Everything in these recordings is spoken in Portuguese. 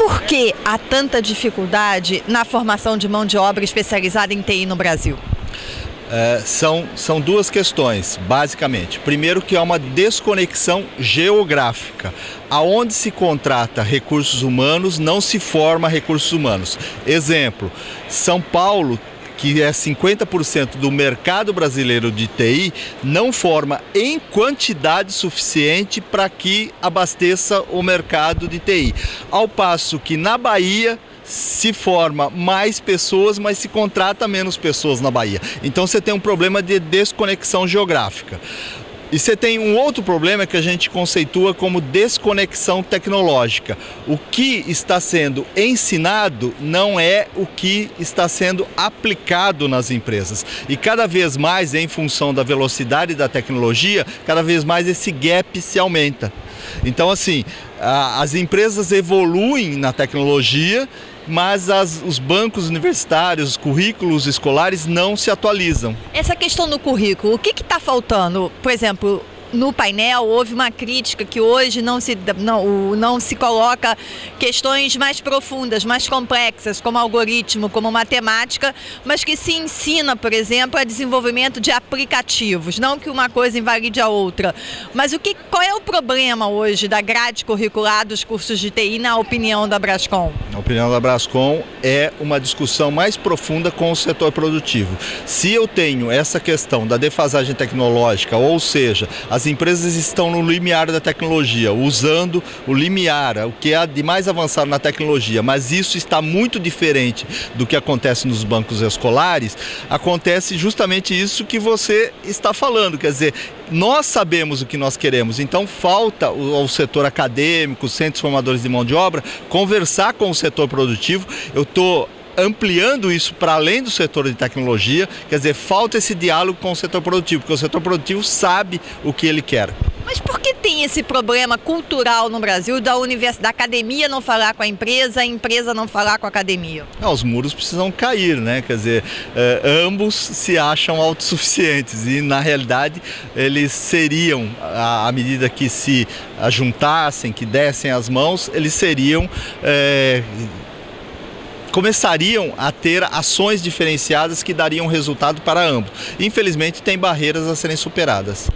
por que há tanta dificuldade na formação de mão de obra especializada em TI no Brasil? É, são, são duas questões, basicamente. Primeiro que há uma desconexão geográfica. Aonde se contrata recursos humanos, não se forma recursos humanos. Exemplo, São Paulo que é 50% do mercado brasileiro de TI, não forma em quantidade suficiente para que abasteça o mercado de TI. Ao passo que na Bahia se forma mais pessoas, mas se contrata menos pessoas na Bahia. Então você tem um problema de desconexão geográfica. E você tem um outro problema que a gente conceitua como desconexão tecnológica. O que está sendo ensinado não é o que está sendo aplicado nas empresas. E cada vez mais, em função da velocidade da tecnologia, cada vez mais esse gap se aumenta. Então, assim, as empresas evoluem na tecnologia mas as, os bancos universitários, os currículos escolares não se atualizam. Essa questão do currículo, o que está faltando? Por exemplo, no painel houve uma crítica que hoje não se, não, não se coloca questões mais profundas, mais complexas, como algoritmo, como matemática, mas que se ensina, por exemplo, a desenvolvimento de aplicativos. Não que uma coisa invalide a outra. Mas o que, qual é o problema hoje da grade curricular dos cursos de TI, na opinião da Brascom? A opinião da Brascom é uma discussão mais profunda com o setor produtivo. Se eu tenho essa questão da defasagem tecnológica, ou seja, as as empresas estão no limiar da tecnologia, usando o limiar, o que há de mais avançado na tecnologia, mas isso está muito diferente do que acontece nos bancos escolares. Acontece justamente isso que você está falando, quer dizer, nós sabemos o que nós queremos, então falta ao setor acadêmico, centros formadores de mão de obra, conversar com o setor produtivo. Eu estou ampliando isso para além do setor de tecnologia, quer dizer, falta esse diálogo com o setor produtivo, porque o setor produtivo sabe o que ele quer. Mas por que tem esse problema cultural no Brasil da universidade, da academia não falar com a empresa, a empresa não falar com a academia? Não, os muros precisam cair, né? Quer dizer, eh, ambos se acham autossuficientes e na realidade eles seriam, à medida que se ajuntassem, que dessem as mãos, eles seriam eh, começariam a ter ações diferenciadas que dariam resultado para ambos. Infelizmente, tem barreiras a serem superadas.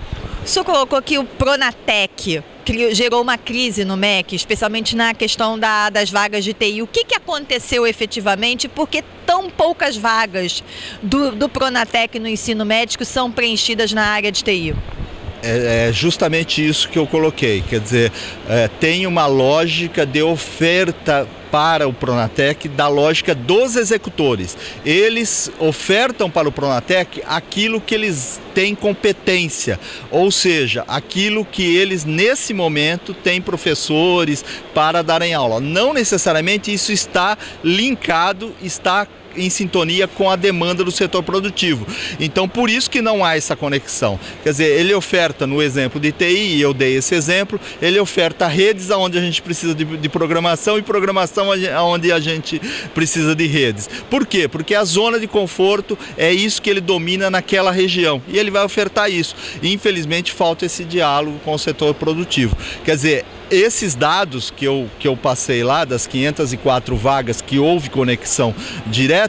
O senhor colocou aqui o Pronatec, que gerou uma crise no MEC, especialmente na questão da, das vagas de TI. O que, que aconteceu efetivamente? Por que tão poucas vagas do, do Pronatec no ensino médico são preenchidas na área de TI? É, é justamente isso que eu coloquei, quer dizer, é, tem uma lógica de oferta para o Pronatec da lógica dos executores. Eles ofertam para o Pronatec aquilo que eles têm competência, ou seja, aquilo que eles nesse momento têm professores para darem aula. Não necessariamente isso está linkado, está em sintonia com a demanda do setor produtivo. Então, por isso que não há essa conexão. Quer dizer, ele oferta, no exemplo de TI, e eu dei esse exemplo, ele oferta redes onde a gente precisa de, de programação e programação onde a gente precisa de redes. Por quê? Porque a zona de conforto é isso que ele domina naquela região e ele vai ofertar isso. E, infelizmente, falta esse diálogo com o setor produtivo. Quer dizer, esses dados que eu, que eu passei lá, das 504 vagas que houve conexão direta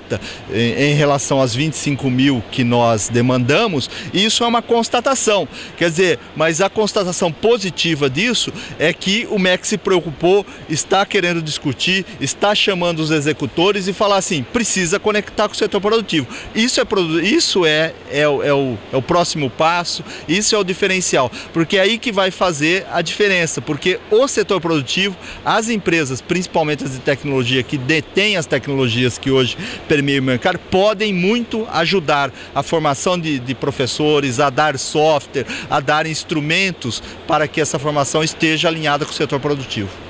em, em, relação às 25 mil que nós demandamos, isso é uma constatação. Quer dizer, mas a constatação positiva disso é que o MEC se preocupou, está querendo discutir, está chamando os executores e falar assim: precisa conectar com o setor produtivo. Isso é, isso é, é, é, o, é o próximo passo, isso é o diferencial, porque é aí que vai fazer a diferença, porque o setor produtivo, as empresas, principalmente as de tecnologia, que detêm as tecnologias que hoje permeiam o mercado, podem muito ajudar a formação de, de professores, a dar software, a dar instrumentos para que essa formação esteja alinhada com o setor produtivo.